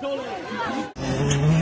痛み。